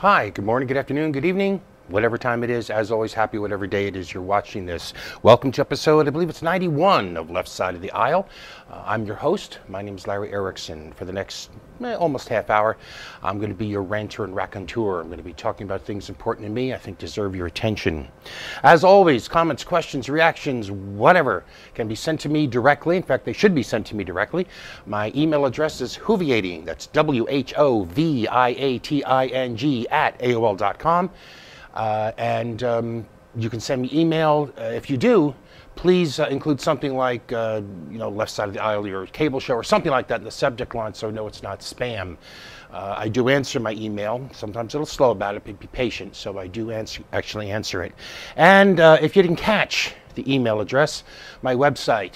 Hi, good morning, good afternoon, good evening, whatever time it is. As always, happy whatever day it is you're watching this. Welcome to episode, I believe it's 91 of Left Side of the Aisle. Uh, I'm your host. My name is Larry Erickson. For the next eh, almost half hour, I'm going to be your ranter and raconteur. I'm going to be talking about things important to me, I think deserve your attention. As always, comments, questions, reactions, whatever, can be sent to me directly. In fact, they should be sent to me directly. My email address is whoviating, that's W H O V I A T I N G, at AOL.com. Uh, and um, you can send me email. Uh, if you do, please uh, include something like, uh, you know, left side of the aisle, your cable show, or something like that in the subject line so no, it's not spam. Uh, I do answer my email. Sometimes little slow about it, but be patient. So I do answer, actually answer it. And uh, if you didn't catch the email address, my website,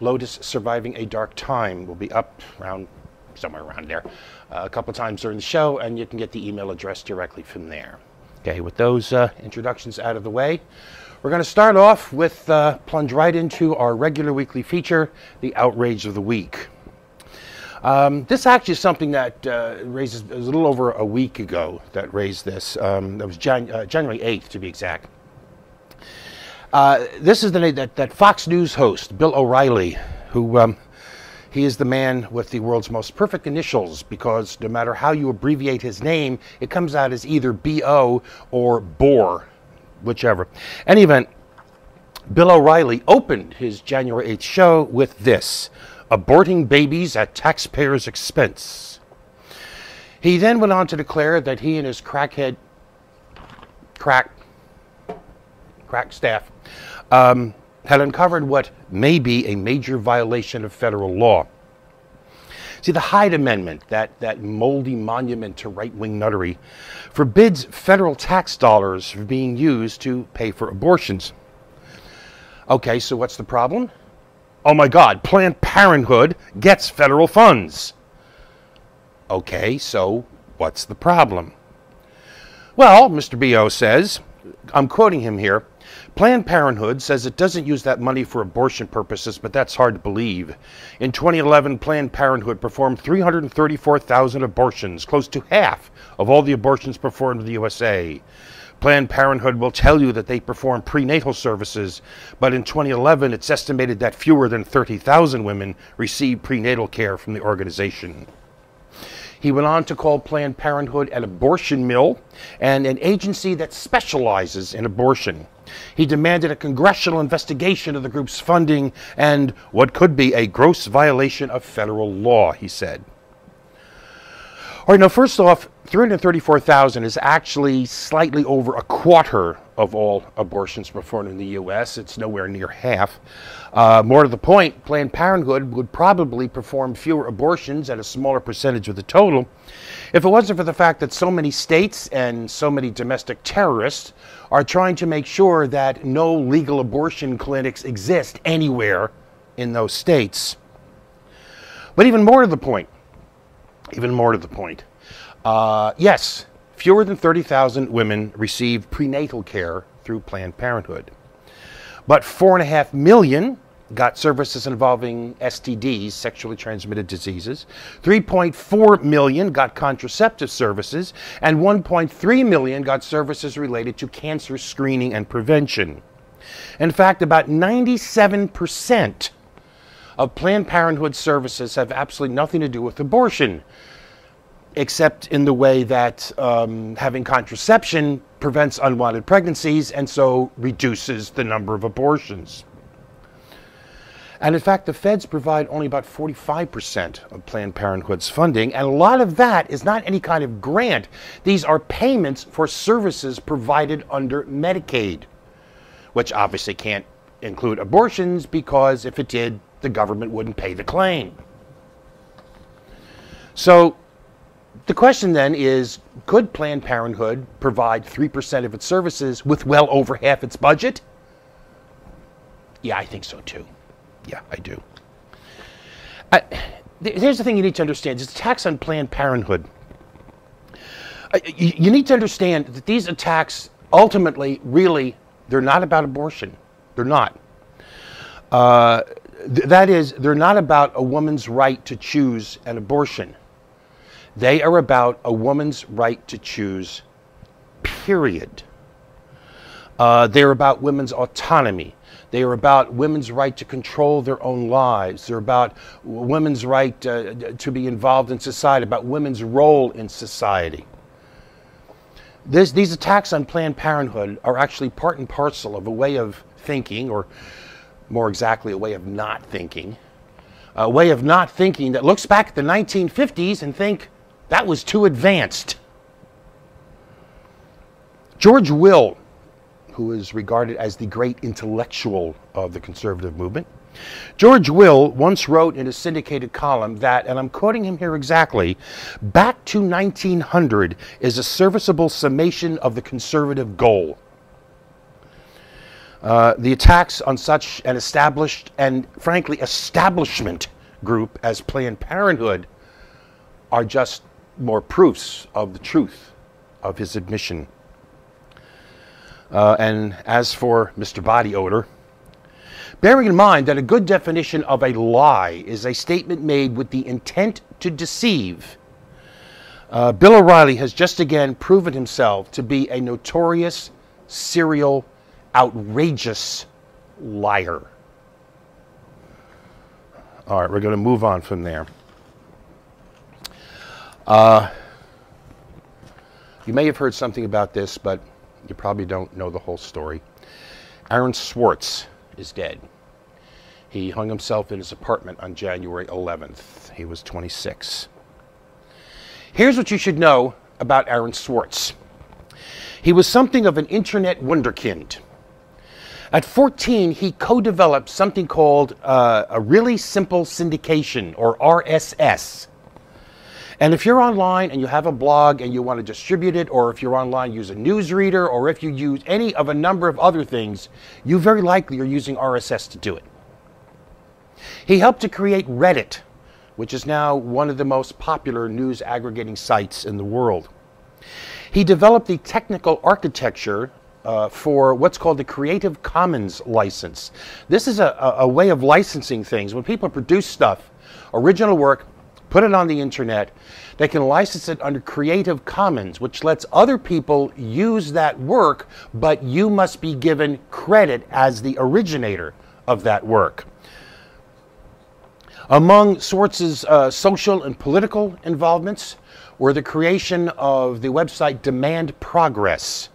Lotus Surviving a Dark Time, will be up around somewhere around there a couple times during the show, and you can get the email address directly from there. Okay, with those uh, introductions out of the way, we're going to start off with uh, plunge right into our regular weekly feature, the outrage of the week. Um, this actually is something that uh, raises a little over a week ago that raised this. Um, that was Jan- uh, January 8th, to be exact. Uh, this is the that, that Fox News host, Bill O'Reilly, who um, he is the man with the world's most perfect initials because no matter how you abbreviate his name, it comes out as either B.O. or Bohr, whichever. Any event, Bill O'Reilly opened his January 8th show with this aborting babies at taxpayers' expense. He then went on to declare that he and his crackhead, crack, crack staff, um, had uncovered what may be a major violation of federal law. See, the Hyde Amendment, that, that moldy monument to right wing nuttery, forbids federal tax dollars from being used to pay for abortions. Okay, so what's the problem? Oh my God, Planned Parenthood gets federal funds. Okay, so what's the problem? Well, Mr. B.O. says, I'm quoting him here Planned Parenthood says it doesn't use that money for abortion purposes, but that's hard to believe. In 2011, Planned Parenthood performed 334,000 abortions, close to half of all the abortions performed in the USA. Planned Parenthood will tell you that they perform prenatal services, but in 2011, it's estimated that fewer than 30,000 women received prenatal care from the organization. He went on to call Planned Parenthood an abortion mill and an agency that specializes in abortion. He demanded a congressional investigation of the group's funding and what could be a gross violation of federal law, he said. All right, now, first off, 334,000 is actually slightly over a quarter of all abortions performed in the U.S. It's nowhere near half. Uh, more to the point, Planned Parenthood would probably perform fewer abortions at a smaller percentage of the total if it wasn't for the fact that so many states and so many domestic terrorists are trying to make sure that no legal abortion clinics exist anywhere in those states. But even more to the point, even more to the point. Uh, yes, fewer than 30,000 women receive prenatal care through Planned Parenthood. But 4.5 million got services involving STDs, sexually transmitted diseases. 3.4 million got contraceptive services, and 1.3 million got services related to cancer screening and prevention. In fact, about 97% of Planned Parenthood services have absolutely nothing to do with abortion, except in the way that um, having contraception prevents unwanted pregnancies and so reduces the number of abortions. And in fact, the feds provide only about 45% of Planned Parenthood's funding, and a lot of that is not any kind of grant. These are payments for services provided under Medicaid, which obviously can't include abortions because if it did, the government wouldn't pay the claim. So the question then is could Planned Parenthood provide 3% of its services with well over half its budget? Yeah, I think so too. Yeah, I do. I, here's the thing you need to understand it's attacks on Planned Parenthood. You, you need to understand that these attacks ultimately, really, they're not about abortion. They're not. Uh, th- that is, they're not about a woman's right to choose an abortion. They are about a woman's right to choose, period. Uh, they're about women's autonomy. They are about women's right to control their own lives. They're about women's right uh, to be involved in society, about women's role in society. This, these attacks on Planned Parenthood are actually part and parcel of a way of thinking, or more exactly, a way of not thinking, a way of not thinking that looks back at the 1950s and think that was too advanced. George Will who is regarded as the great intellectual of the conservative movement. George Will once wrote in a syndicated column that, and I'm quoting him here exactly, back to 1900 is a serviceable summation of the conservative goal. Uh, the attacks on such an established and, frankly, establishment group as Planned Parenthood are just more proofs of the truth of his admission. Uh, and as for Mr. Body Odor, bearing in mind that a good definition of a lie is a statement made with the intent to deceive, uh, Bill O'Reilly has just again proven himself to be a notorious, serial, outrageous liar. All right, we're going to move on from there. Uh, you may have heard something about this, but you probably don't know the whole story. Aaron Swartz is dead. He hung himself in his apartment on January 11th. He was 26. Here's what you should know about Aaron Swartz. He was something of an internet wunderkind. At 14, he co developed something called uh, a really simple syndication, or RSS. And if you're online and you have a blog and you want to distribute it, or if you're online, use a newsreader, or if you use any of a number of other things, you very likely are using RSS to do it. He helped to create Reddit, which is now one of the most popular news aggregating sites in the world. He developed the technical architecture uh, for what's called the Creative Commons license. This is a, a, a way of licensing things. When people produce stuff, original work, put it on the internet. They can license it under Creative Commons, which lets other people use that work, but you must be given credit as the originator of that work. Among Swartz's uh, social and political involvements were the creation of the website Demand Progress,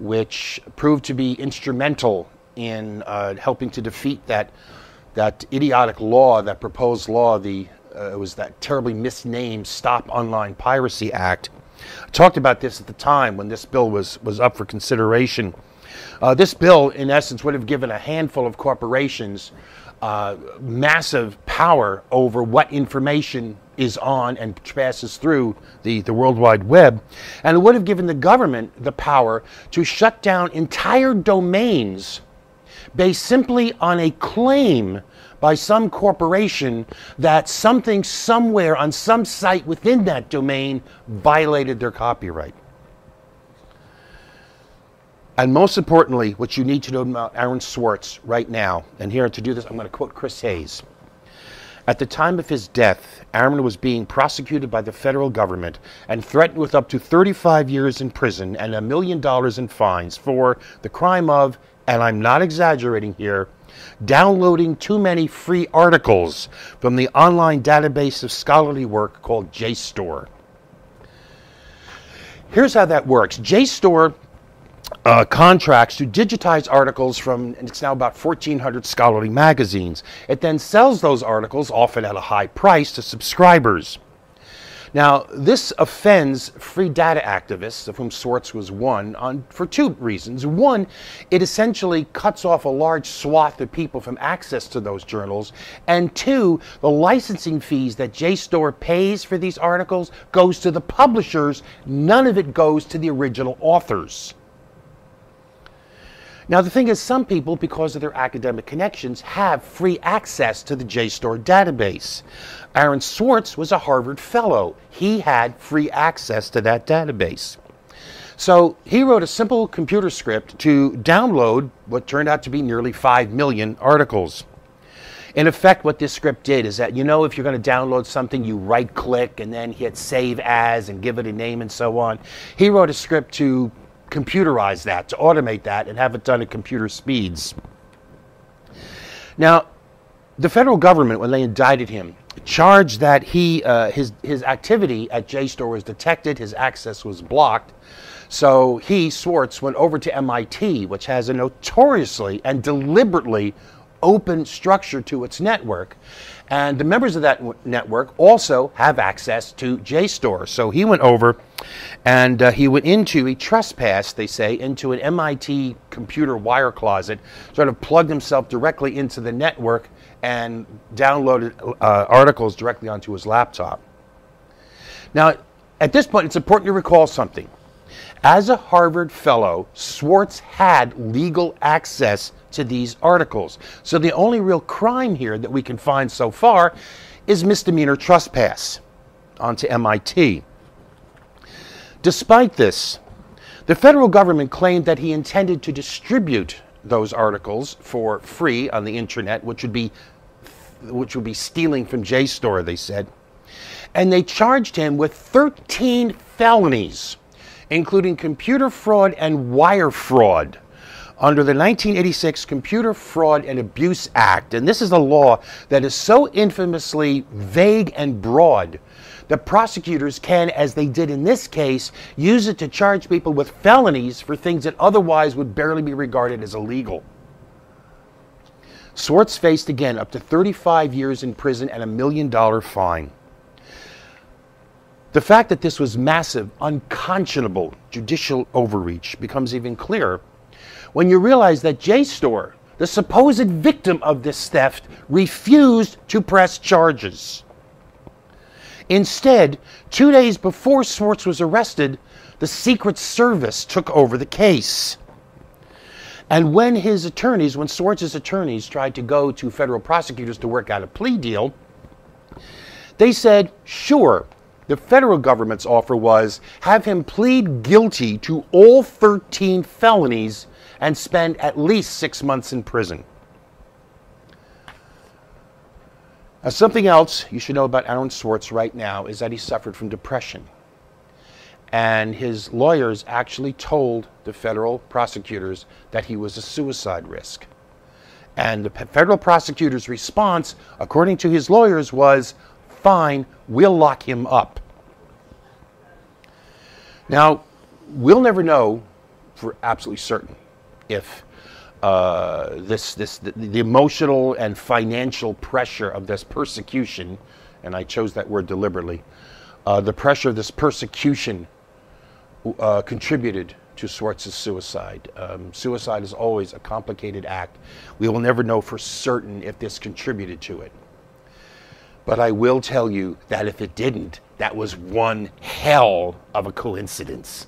which proved to be instrumental in uh, helping to defeat that, that idiotic law, that proposed law, the uh, it was that terribly misnamed Stop Online Piracy Act. I talked about this at the time when this bill was, was up for consideration. Uh, this bill, in essence, would have given a handful of corporations uh, massive power over what information is on and passes through the, the World Wide Web. And it would have given the government the power to shut down entire domains based simply on a claim by some corporation that something somewhere on some site within that domain violated their copyright. And most importantly, what you need to know about Aaron Swartz right now, and here to do this, I'm going to quote Chris Hayes. At the time of his death, Aaron was being prosecuted by the federal government and threatened with up to 35 years in prison and a million dollars in fines for the crime of, and I'm not exaggerating here, downloading too many free articles from the online database of scholarly work called JSTOR. Here's how that works JSTOR uh, contracts to digitize articles from, and it's now about 1,400 scholarly magazines. It then sells those articles, often at a high price, to subscribers. Now, this offends free data activists, of whom Swartz was one, on, for two reasons. One, it essentially cuts off a large swath of people from access to those journals. And two, the licensing fees that JSTOR pays for these articles goes to the publishers. None of it goes to the original authors. Now, the thing is, some people, because of their academic connections, have free access to the JSTOR database. Aaron Swartz was a Harvard Fellow. He had free access to that database. So he wrote a simple computer script to download what turned out to be nearly 5 million articles. In effect, what this script did is that you know, if you're going to download something, you right click and then hit save as and give it a name and so on. He wrote a script to computerize that, to automate that, and have it done at computer speeds. Now, the federal government, when they indicted him, charged that he uh, his his activity at JSTOR was detected, his access was blocked. So he, Swartz, went over to MIT, which has a notoriously and deliberately open structure to its network. And the members of that network also have access to JSTOR. So he went over and uh, he went into, he trespassed, they say, into an MIT computer wire closet, sort of plugged himself directly into the network and downloaded uh, articles directly onto his laptop. Now, at this point, it's important to recall something. As a Harvard Fellow, Swartz had legal access to these articles. So the only real crime here that we can find so far is misdemeanor trespass onto MIT. Despite this, the federal government claimed that he intended to distribute those articles for free on the internet, which would be which would be stealing from JSTOR, they said. And they charged him with 13 felonies including computer fraud and wire fraud under the 1986 Computer Fraud and Abuse Act. And this is a law that is so infamously vague and broad that prosecutors can, as they did in this case, use it to charge people with felonies for things that otherwise would barely be regarded as illegal. Swartz faced again up to 35 years in prison and a million dollar fine. The fact that this was massive, unconscionable judicial overreach becomes even clearer when you realize that JSTOR, the supposed victim of this theft, refused to press charges. Instead, two days before Swartz was arrested, the Secret Service took over the case. And when his attorneys, when Swartz's attorneys tried to go to federal prosecutors to work out a plea deal, they said, sure, the federal government's offer was have him plead guilty to all 13 felonies and spend at least six months in prison. Now, something else you should know about Aaron Swartz right now is that he suffered from depression. And his lawyers actually told the federal prosecutors that he was a suicide risk. And the federal prosecutor's response, according to his lawyers, was fine, we'll lock him up. Now, we'll never know for absolutely certain if uh, this, this, the, the, emotional and financial pressure of this persecution, and I chose that word deliberately, uh, the pressure of this persecution uh, contributed to Swartz's suicide. Um, suicide is always a complicated act. We will never know for certain if this contributed to it. But I will tell you that if it didn't, that was one hell of a coincidence.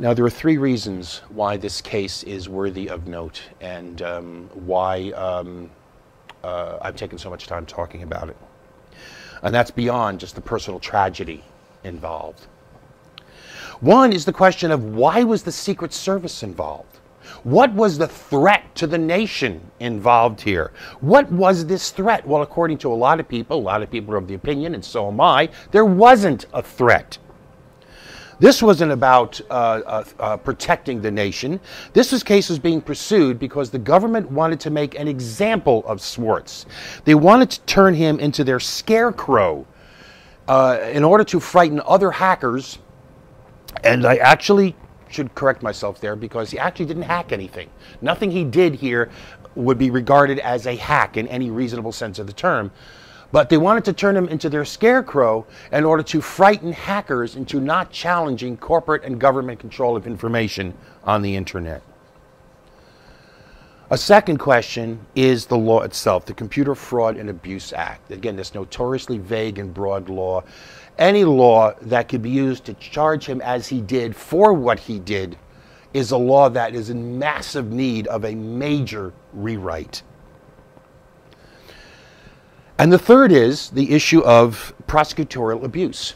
Now, there are three reasons why this case is worthy of note and um, why um, uh, I've taken so much time talking about it. And that's beyond just the personal tragedy involved. One is the question of why was the Secret Service involved? What was the threat to the nation involved here? What was this threat? Well, according to a lot of people, a lot of people are of the opinion, and so am I, there wasn't a threat. This wasn't about uh, uh, uh, protecting the nation. This was case was being pursued because the government wanted to make an example of Swartz. They wanted to turn him into their scarecrow uh, in order to frighten other hackers. And I actually should correct myself there because he actually didn't hack anything. Nothing he did here would be regarded as a hack in any reasonable sense of the term. But they wanted to turn him into their scarecrow in order to frighten hackers into not challenging corporate and government control of information on the internet. A second question is the law itself, the Computer Fraud and Abuse Act. Again, this notoriously vague and broad law any law that could be used to charge him as he did for what he did is a law that is in massive need of a major rewrite. And the third is the issue of prosecutorial abuse.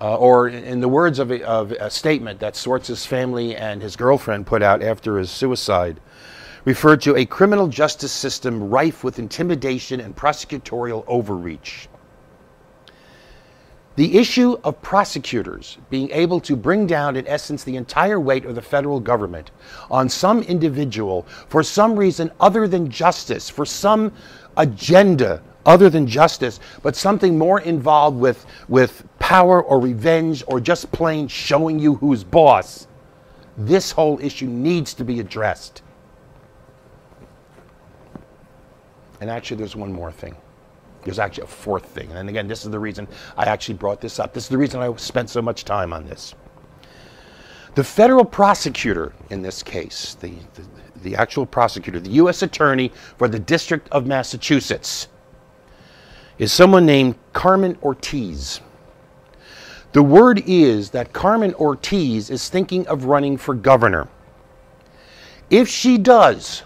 uh, or in the words of a, of a statement that Swartz's family and his girlfriend put out after his suicide, referred to a criminal justice system rife with intimidation and prosecutorial overreach. The issue of prosecutors being able to bring down, in essence, the entire weight of the federal government on some individual for some reason other than justice, for some agenda other than justice, but something more involved with, with power or revenge or just plain showing you who's boss, this whole issue needs to be addressed. And actually, there's one more thing. There's actually a fourth thing. And again, this is the reason I actually brought this up. This is the reason I spent so much time on this. The federal prosecutor in this case, the, the, the actual prosecutor, the U.S. Attorney for the District of Massachusetts, is someone named Carmen Ortiz. The word is that Carmen Ortiz is thinking of running for governor. If she does,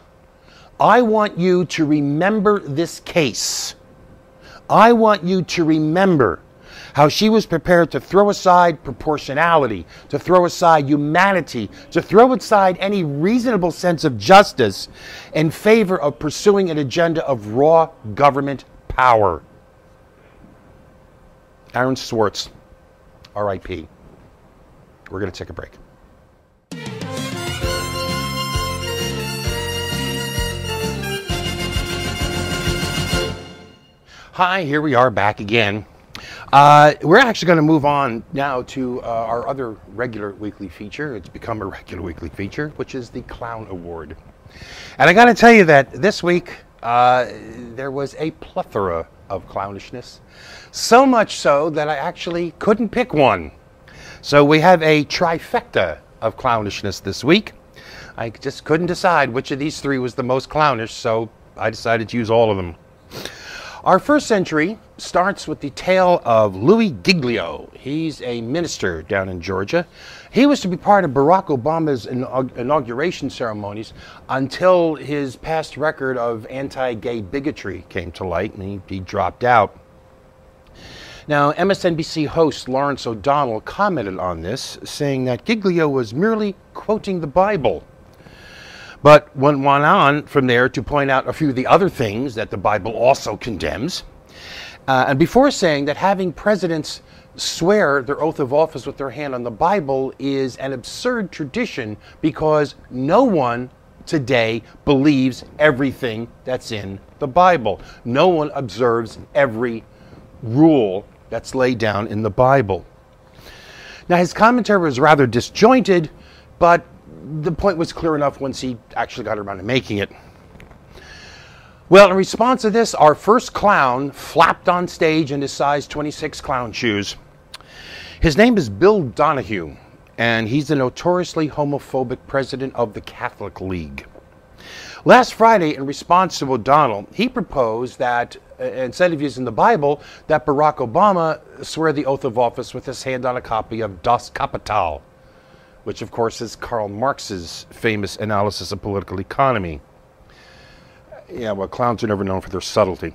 I want you to remember this case. I want you to remember how she was prepared to throw aside proportionality, to throw aside humanity, to throw aside any reasonable sense of justice in favor of pursuing an agenda of raw government power. Aaron Swartz, RIP. We're going to take a break. Hi, here we are back again. Uh, we're actually going to move on now to uh, our other regular weekly feature. It's become a regular weekly feature, which is the Clown Award. And I got to tell you that this week uh, there was a plethora of clownishness. So much so that I actually couldn't pick one. So we have a trifecta of clownishness this week. I just couldn't decide which of these three was the most clownish, so I decided to use all of them. Our first century starts with the tale of Louis Giglio. He's a minister down in Georgia. He was to be part of Barack Obama's inauguration ceremonies until his past record of anti gay bigotry came to light and he, he dropped out. Now, MSNBC host Lawrence O'Donnell commented on this, saying that Giglio was merely quoting the Bible but went on from there to point out a few of the other things that the Bible also condemns. Uh, and before saying that having presidents swear their oath of office with their hand on the Bible is an absurd tradition because no one today believes everything that's in the Bible. No one observes every rule that's laid down in the Bible. Now, his commentary was rather disjointed, but the point was clear enough once he actually got around to making it. Well, in response to this, our first clown flapped on stage in his size 26 clown shoes. His name is Bill Donohue, and he's the notoriously homophobic president of the Catholic League. Last Friday, in response to O'Donnell, he proposed that instead of using the Bible, that Barack Obama swear the oath of office with his hand on a copy of Das Kapital, which of course is Karl Marx's famous analysis of political economy. Yeah, well, clowns are never known for their subtlety.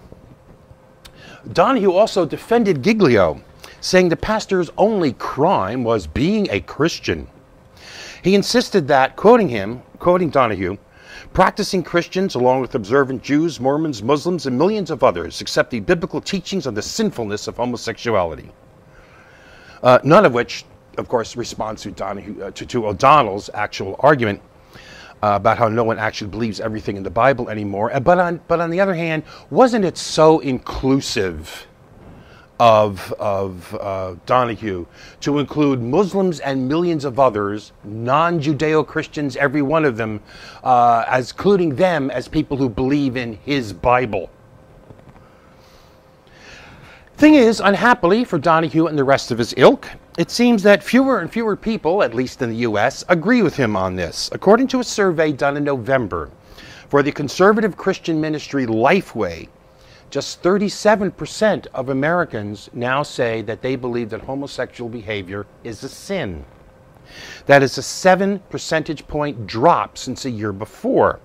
Donohue also defended Giglio, saying the pastor's only crime was being a Christian. He insisted that, quoting him, quoting Donohue, practicing Christians, along with observant Jews, Mormons, Muslims, and millions of others, accept the biblical teachings on the sinfulness of homosexuality. Uh, none of which of course, responds to, Donohue, uh, to, to, O'Donnell's actual argument uh, about how no one actually believes everything in the Bible anymore. But on, but on the other hand, wasn't it so inclusive of, of uh, Donohue to include Muslims and millions of others, non Judeo Christians, every one of them, uh, as including them as people who believe in his Bible? Thing is, unhappily for Donohue and the rest of his ilk, it seems that fewer and fewer people, at least in the U.S., agree with him on this. According to a survey done in November for the conservative Christian ministry Lifeway, just 37% of Americans now say that they believe that homosexual behavior is a sin. That is a 7 percentage point drop since a year before.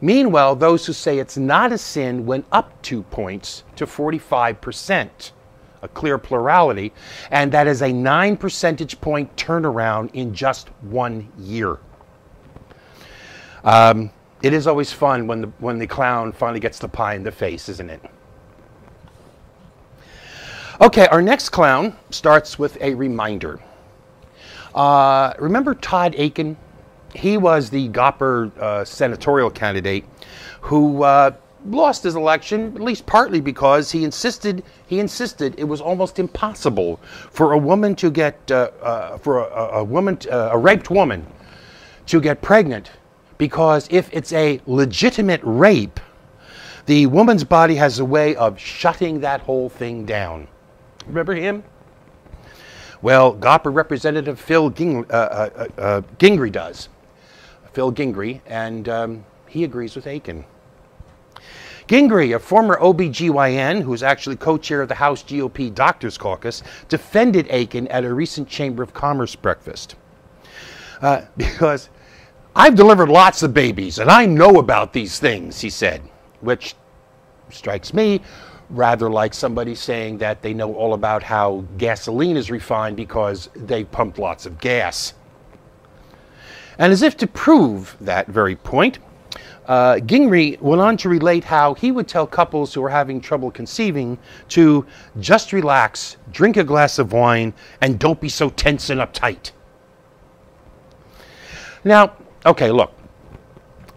Meanwhile, those who say it's not a sin went up two points to 45% a clear plurality, and that is a nine percentage point turnaround in just one year. Um, it is always fun when the, when the clown finally gets the pie in the face, isn't it? Okay, our next clown starts with a reminder. Uh, remember Todd Akin? He was the GOPper uh, senatorial candidate who uh, lost his election, at least partly because he insisted he insisted it was almost impossible for a woman to get uh, uh, for a, a woman uh, a raped woman to get pregnant because if it's a legitimate rape, the woman's body has a way of shutting that whole thing down. Remember him? Well, GOPper Representative Phil Ging, uh, uh, uh, Gingrey does. Phil Gingrey, and um, he agrees with Akin. Gingrey, a former OBGYN who is actually co chair of the House GOP Doctors Caucus, defended Akin at a recent Chamber of Commerce breakfast. Uh, because I've delivered lots of babies and I know about these things, he said, which strikes me rather like somebody saying that they know all about how gasoline is refined because they pumped lots of gas. And as if to prove that very point, uh, Gingrey went on to relate how he would tell couples who were having trouble conceiving to just relax, drink a glass of wine, and don't be so tense and uptight. Now, okay, look,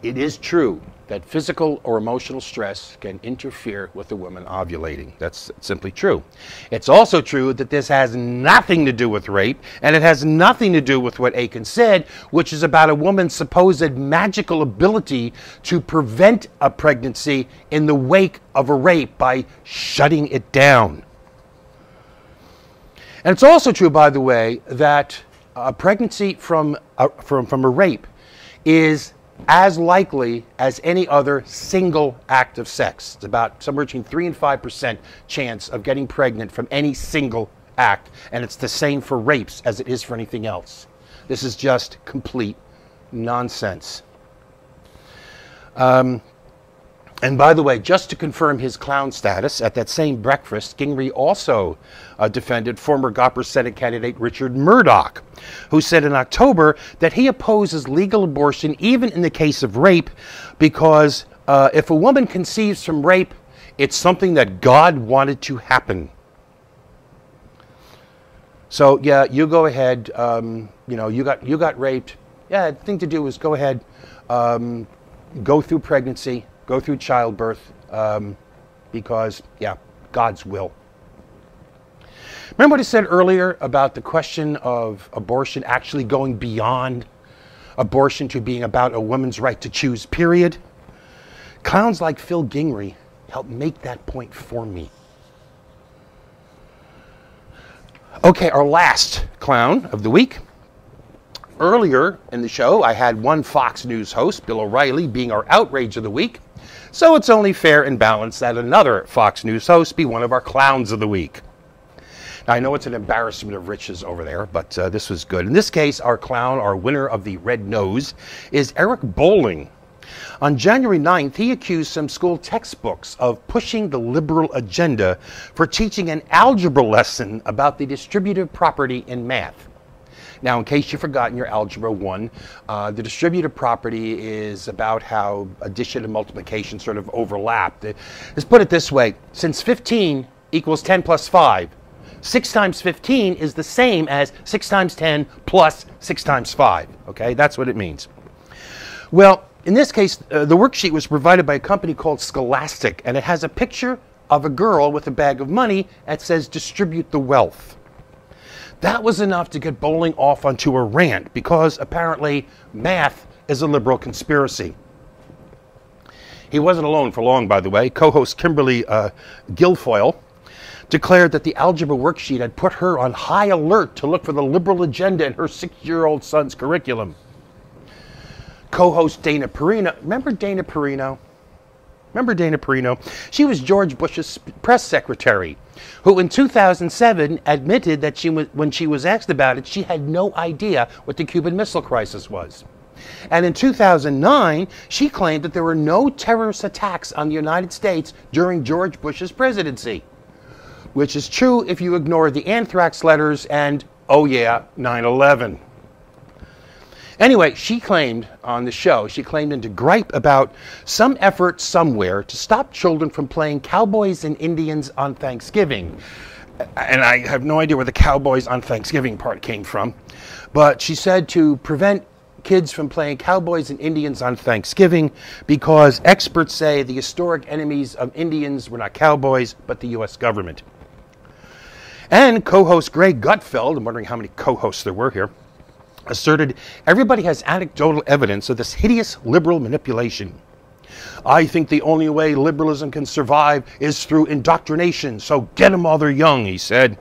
it is true that physical or emotional stress can interfere with a woman ovulating. That's simply true. It's also true that this has nothing to do with rape, and it has nothing to do with what Akin said, which is about a woman's supposed magical ability to prevent a pregnancy in the wake of a rape by shutting it down. And it's also true, by the way, that a pregnancy from a, from, from a rape is as likely as any other single act of sex. It's about somewhere between 3 and 5% chance of getting pregnant from any single act. And it's the same for rapes as it is for anything else. This is just complete nonsense. Um, and by the way, just to confirm his clown status, at that same breakfast, Gingrey also uh, defended former GOPper Senate candidate Richard Mourdock, who said in October that he opposes legal abortion even in the case of rape because uh, if a woman conceives from rape, it's something that God wanted to happen. So yeah, you go ahead. Um, you know, you got you got raped. Yeah, the thing to do is go ahead, um, go through pregnancy go through childbirth um, because, yeah, God's will. Remember what I said earlier about the question of abortion actually going beyond abortion to being about a woman's right to choose, period? Clowns like Phil Gingrey help make that point for me. Okay, our last clown of the week Earlier in the show, I had one Fox News host, Bill O'Reilly, being our outrage of the week. So it's only fair and balanced that another Fox News host be one of our clowns of the week. Now, I know it's an embarrassment of riches over there, but uh, this was good. In this case, our clown, our winner of the Red Nose, is Eric Bolling. On January 9th, he accused some school textbooks of pushing the liberal agenda for teaching an algebra lesson about the distributive property in math. Now, in case you've forgotten your Algebra 1, uh, the distributive property is about how addition and multiplication sort of overlap. Let's put it this way. Since 15 equals 10 plus 5, 6 times 15 is the same as 6 times 10 plus 6 times 5. Okay, that's what it means. Well, in this case, uh, the worksheet was provided by a company called Scholastic, and it has a picture of a girl with a bag of money that says distribute the wealth. That was enough to get Bolling off onto a rant because apparently math is a liberal conspiracy. He wasn't alone for long, by the way. Co host Kimberly uh, Guilfoyle declared that the algebra worksheet had put her on high alert to look for the liberal agenda in her six year old son's curriculum. Co host Dana Perino, remember Dana Perino? Remember Dana Perino? She was George Bush's press secretary, who in 2007 admitted that she was, when she was asked about it, she had no idea what the Cuban Missile Crisis was. And in 2009, she claimed that there were no terrorist attacks on the United States during George Bush's presidency. which is true if you ignore the anthrax letters and, oh yeah, 9 11. Anyway, she claimed on the show, she claimed to gripe about some effort somewhere to stop children from playing cowboys and Indians on Thanksgiving. And I have no idea where the cowboys on Thanksgiving part came from. But she said to prevent kids from playing cowboys and Indians on Thanksgiving because experts say the historic enemies of Indians were not cowboys, but the U.S. government. And co host Greg Gutfeld, I'm wondering how many co hosts there were here, asserted everybody has anecdotal evidence of this hideous liberal manipulation. I think the only way liberalism can survive is through indoctrination, so get them while they're young, he said.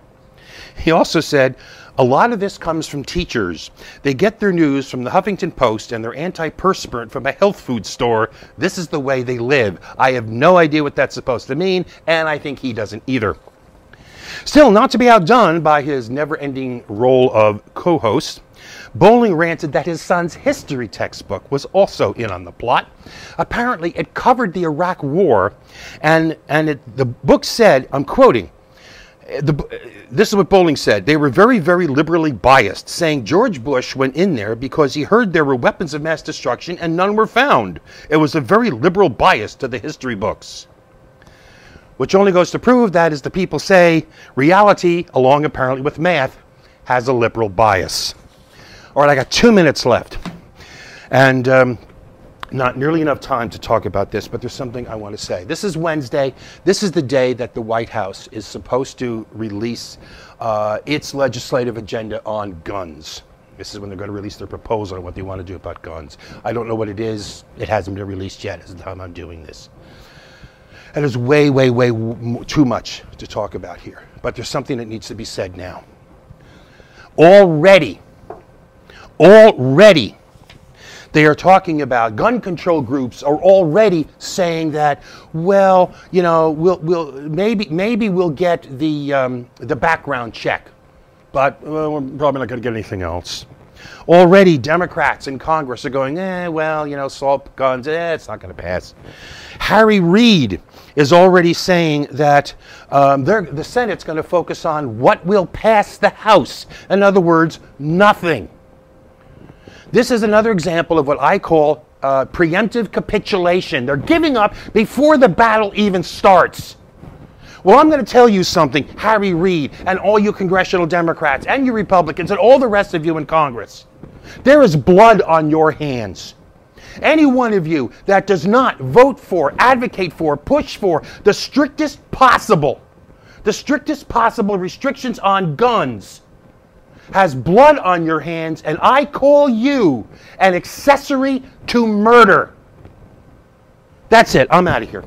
He also said, a lot of this comes from teachers. They get their news from the Huffington Post and their antiperspirant from a health food store. This is the way they live. I have no idea what that's supposed to mean, and I think he doesn't either. Still, not to be outdone by his never ending role of co host, Bolling ranted that his son's history textbook was also in on the plot. Apparently, it covered the Iraq War, and, and it, the book said, I'm quoting, eh, the, eh, this is what Bolling said. They were very, very liberally biased, saying George Bush went in there because he heard there were weapons of mass destruction and none were found. It was a very liberal bias to the history books. Which only goes to prove that, as the people say, reality, along apparently with math, has a liberal bias. All right, I got two minutes left. And um, not nearly enough time to talk about this, but there's something I want to say. This is Wednesday. This is the day that the White House is supposed to release uh, its legislative agenda on guns. This is when they're going to release their proposal on what they want to do about guns. I don't know what it is. It hasn't been released yet at the time I'm doing this. And there's way, way, way too much to talk about here. But there's something that needs to be said now. Already, already. They are talking about gun control groups are already saying that well you know we'll, we'll maybe maybe we'll get the um, the background check but well, we're probably not going to get anything else. Already democrats in congress are going eh well you know assault guns eh it's not going to pass. Harry reid is already saying that um, the senate's going to focus on what will pass the house. In other words nothing this is another example of what I call uh, preemptive capitulation. They're giving up before the battle even starts. Well, I'm going to tell you something, Harry Reid, and all you congressional Democrats, and you Republicans, and all the rest of you in Congress. There is blood on your hands. Any one of you that does not vote for, advocate for, push for the strictest possible, the strictest possible restrictions on guns has blood on your hands, and I call you an accessory to murder. That's it. I'm out of here.